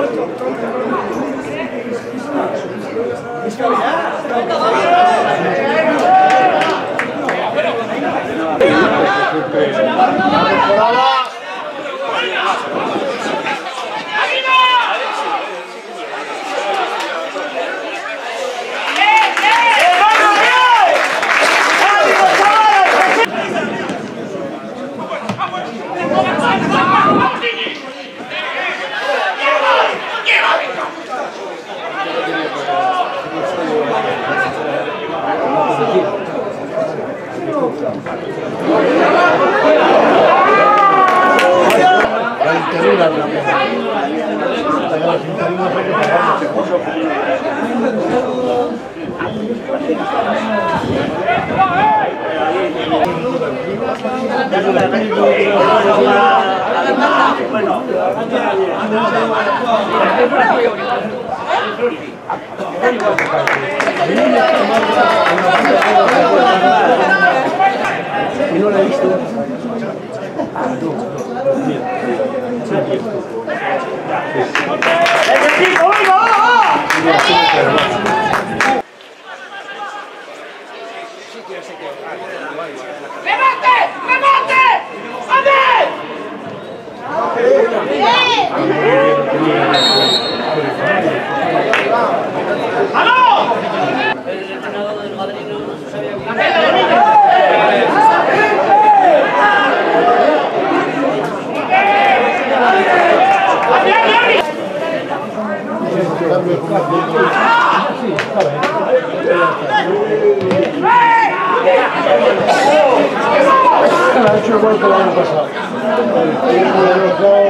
corto, corto. Bueno, ¡El equipo, venga, va, va! ¡Remate! ¡Remate! ¡Ande! Ha Caralho, tinha mais pelo ano passado. Tem o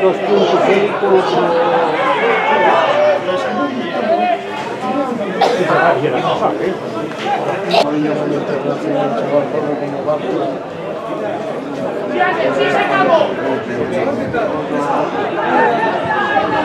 dos pontos dele por outro. Viagem, se acabou!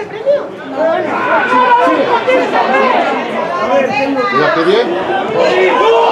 se acabó! ¿Tienes el premio? No, no. ¿Tienes el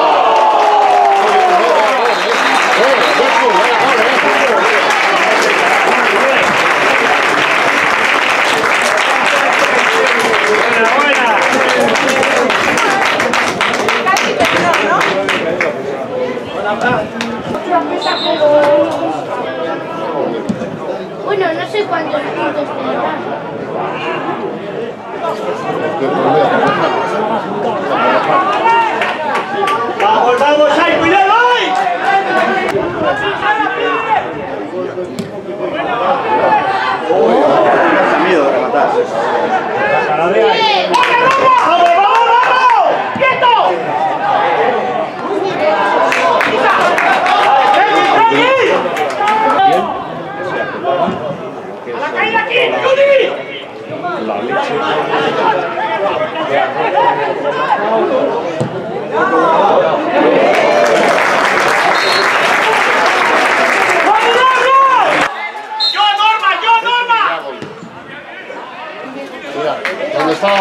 Sácala de ahí. ¡Vamos, vamos.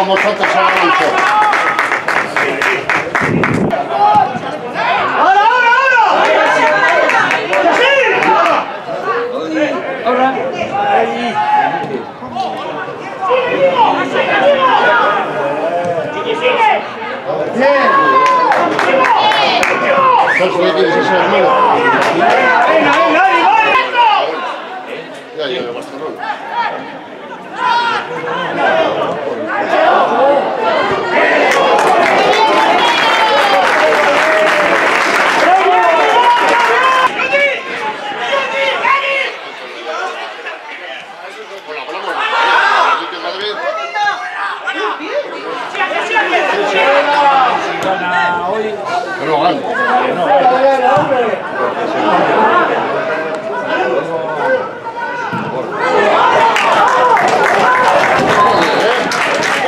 もうちょっと。no antes. No,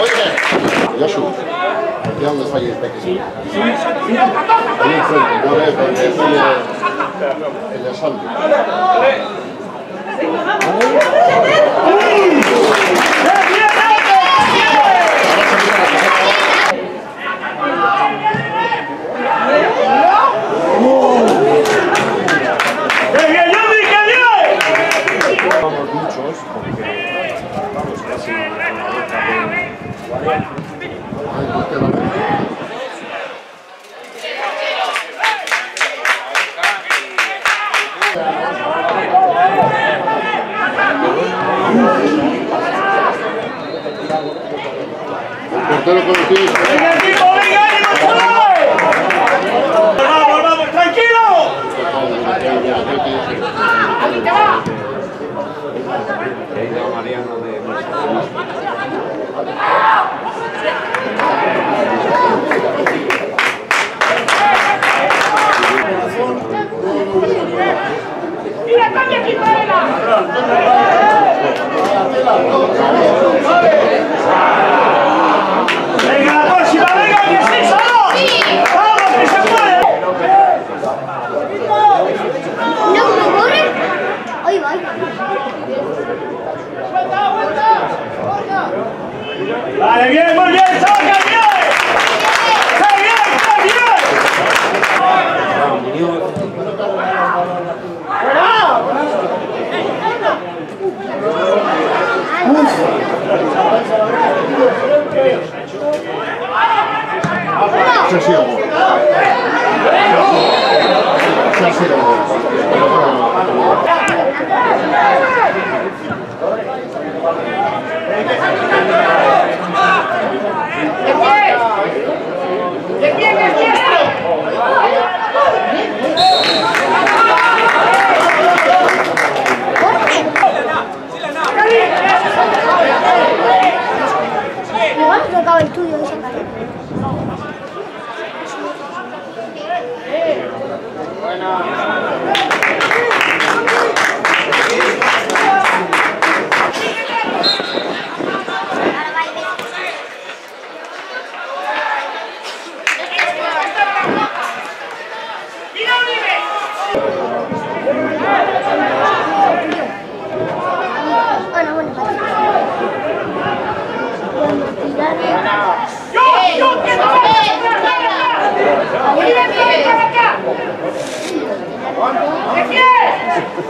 Oye, ya el pequeño. Sí. Ahí enfrente, yo veo el asalto. Portero con. Buena. Thank you.